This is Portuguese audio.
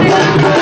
Música